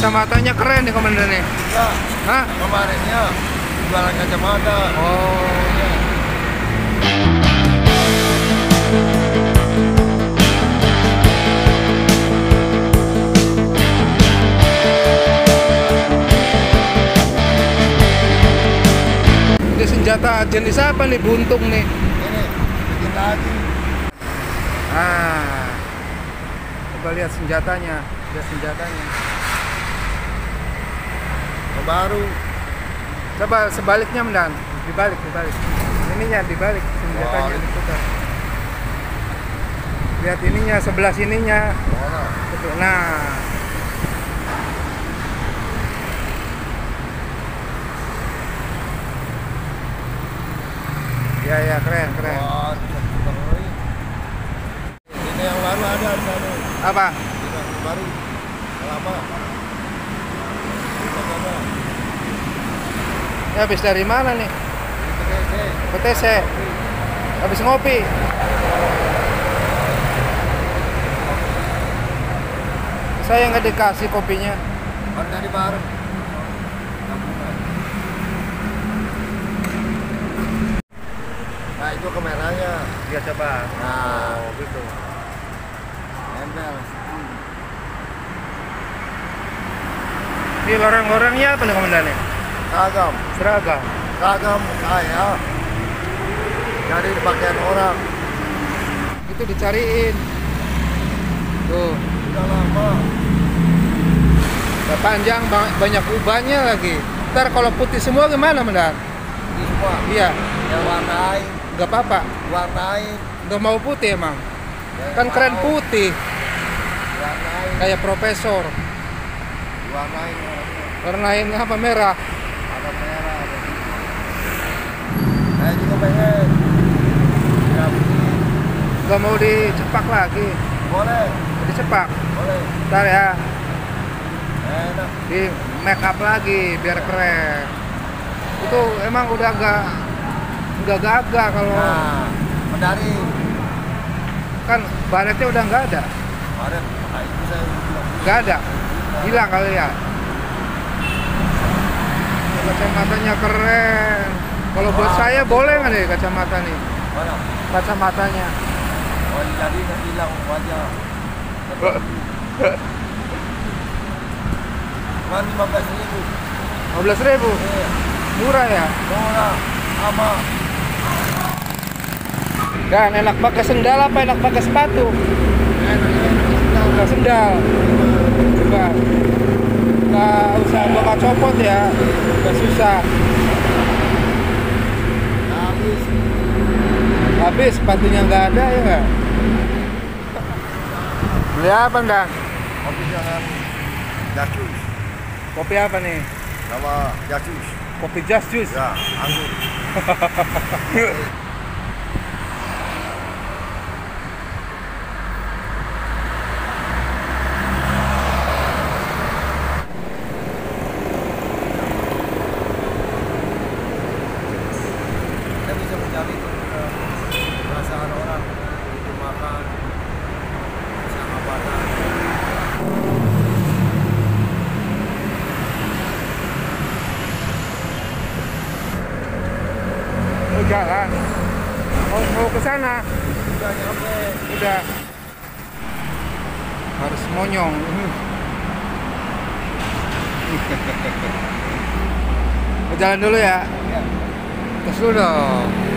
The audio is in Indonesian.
kacamatanya keren nih komandan nih. Ya, Hah? kemarinnya jualan kacamata. Oh. Ini senjata jenis apa nih buntung nih? Ini bikin lagi. Ah. Coba lihat senjatanya. Lihat senjatanya. Yang baru. Coba sebaliknya mendan. Dibalik, dibalik. Ininya dibalik senjatanya Oh. diputar. Lihat ininya sebelah sininya. Betul. Nah, ya ya keren keren. Terus. Ini yang baru ada di sana. Apa? Ini yang baru. Yang lama. Ini? Ya habis dari mana nih? TTC. PTC. Habis ngopi. Saya nggak dikasih kopinya. Baru tadi bareng. Nah itu kameranya. Ya coba. Nah, gitu. nempel. Ini lorong-lorongnya apa nih komandannya? Seragam, Seragam. seragam saya. Dari pakaian orang. Itu dicariin. Tuh. Udah lama. Udah panjang ba- banyak ubahnya lagi. Ntar kalau putih semua gimana mendan? Ini semua. Iya, Yang warnain, nggak apa-apa. warnain. Nggak mau putih emang. Yang Kan keren putih, Warnain, kayak profesor. Warnain. Warnain apa merah? Ada merah. Ada biru. Saya juga pengen. Ya, Nggak mau dicepak lagi. boleh, Dicepak. boleh. Ntar ya, Enak. di make up lagi biar keren. Itu emang udah nggak nggak gagah kalau Nah, medali. kan baretnya udah nggak ada, Kemarin, nah itu saya bilang. nggak ada, hilang kali ya. Kacamatanya keren. Kalau buat saya boleh nggak nih kacamata nih? Mana? Kacamatanya. Oh, jadi nggak hilang wajah. Cuma lima belas ribu. 15 ribu, Eh, murah ya. murah, sama. Dan enak pakai sendal apa enak pakai sepatu? Pakai sendal. Coba. Nggak usah bawa copot ya, nggak susah. Habis. Habis sepatunya nggak ada ya nggak? Beli apa ndak? Kopi jangan jacus. Kopi apa nih? Nama jacus. Kopi Juice. Ya, anggur. jalan. Mau, mau ke sana. Sudah nyampe. Udah. Harus monyong. Jalan dulu ya. Ya. Terus dulu dong.